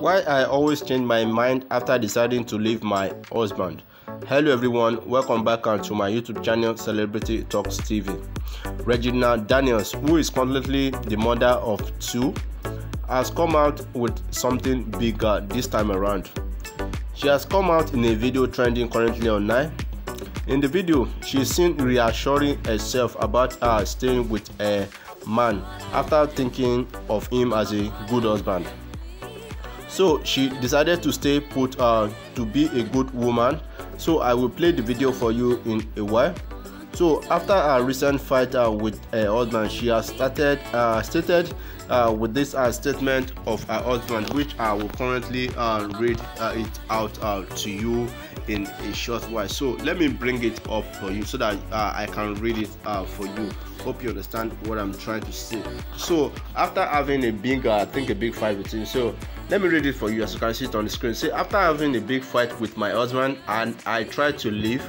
Why I always change my mind after deciding to leave my husband. Hello everyone, welcome back to my YouTube channel Celebrity Talks TV. Regina Daniels, who is currently the mother of two, has come out with something bigger this time around. She has come out in a video trending currently online. In the video, she is seen reassuring herself about her staying with a man after thinking of him as a good husband. So she decided to stay put uh, to be a good woman. So I will play the video for you in a while. So after a recent fight uh, with her husband, she has started uh, stated uh, with this uh, statement of her husband, which I will currently uh, read it out to you in a short while. So let me bring it up for you so that I can read it for you. Hope you understand what I'm trying to say. So after having a big, I think a big fight with him. So let me read it for you as you can see it on the screen. Say after having a big fight with my husband and I tried to leave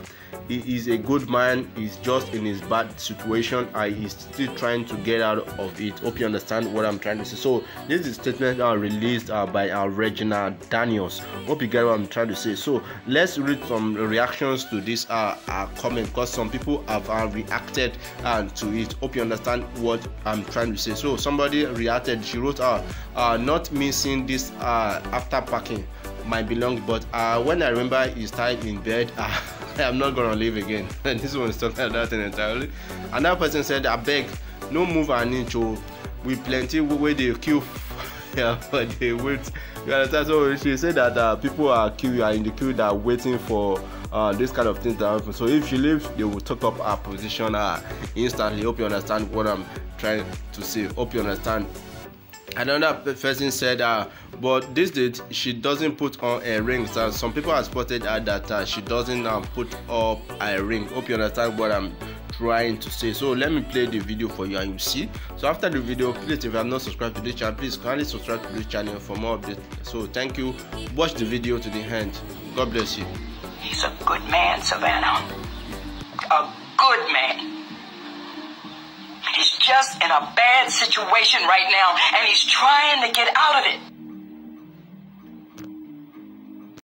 he is a good man he's just in his bad situation and he's still trying to get out of it. Hope you understand what i'm trying to say. So this is statement uh, released uh, by uh, regina daniels. Hope you get what i'm trying to say. So let's read some reactions to this uh, uh comment because some people have uh, reacted uh, to it. Hope you understand what i'm trying to say. So somebody reacted. She wrote uh, uh not missing this uh after packing my belongings but uh when i remember he's tied in bed uh, I'm not gonna leave again. And this one is talking about that entirely. Another person said, I beg, no move an inch. Oh, we plenty where they queue. yeah, but they wait. You understand? So she said that uh, people are queue are in the queue that are waiting for uh, this kind of things to happen. So if she leaves, they will take up her position uh, instantly. Hope you understand what I'm trying to say. Hope you understand another person said uh, but this date she doesn't put on a ring. So some people have spotted her that uh, she doesn't uh, put up a ring. Hope you understand what i'm trying to say. So let me play the video for you and you see. So after the video please if you have not subscribed to this channel please kindly subscribe to this channel for more updates. So thank you. Watch the video to the end. God bless you. He's a good man savannah. A good man in a bad situation right now, and he's trying to get out of it.